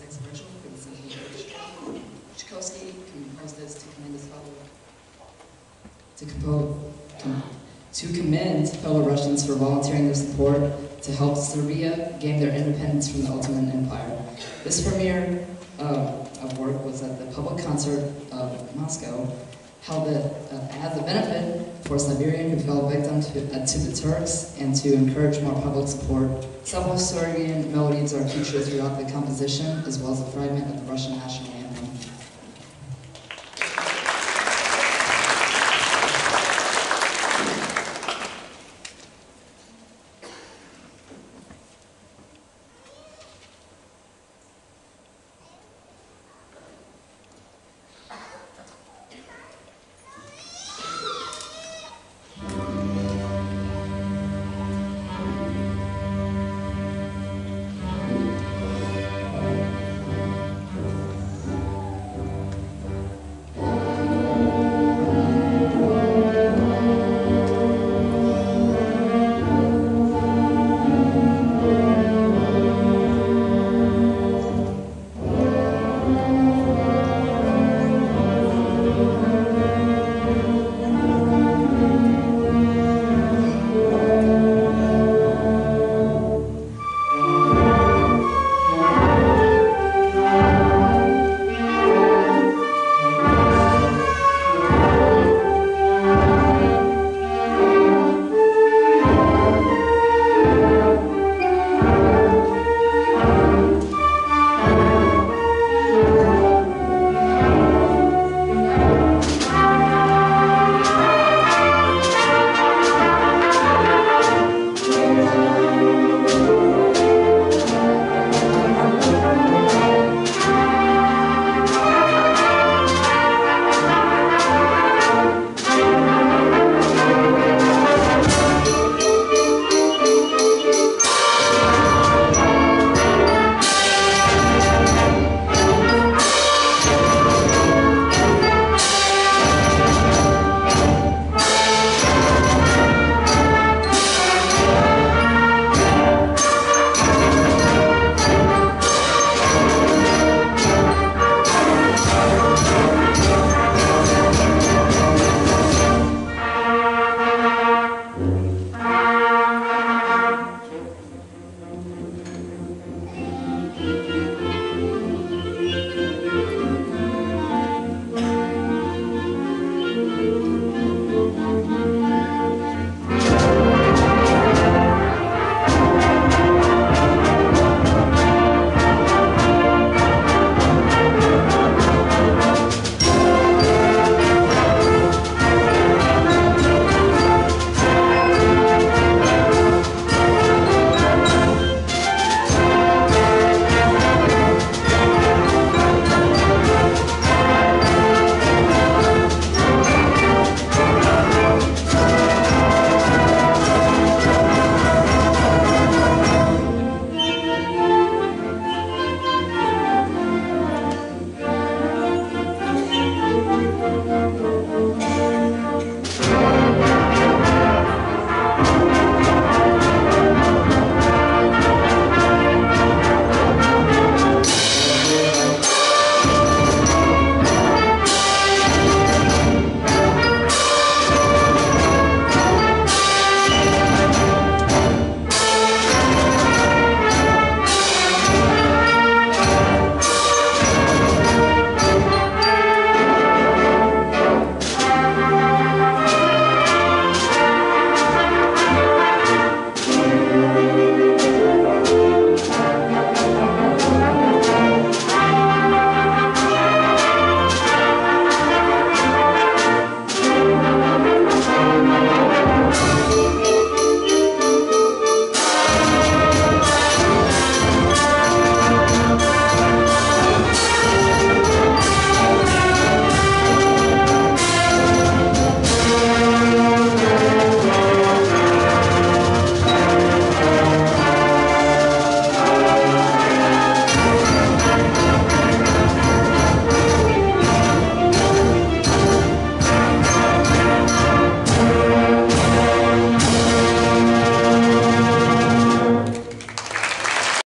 1946 original for the city of Tchaikovsky composed this to commend his fellow, to com- to commend fellow Russians for volunteering their support to help Serbia gain their independence from the Ottoman Empire. This premiere uh, of work was at the public concert of Moscow, held at, uh, as a benefit for Siberian who fell victim to, uh, to the Turks and to encourage more public support. Several Serbian melodies are featured throughout the composition, as well as a fragment of the Russian national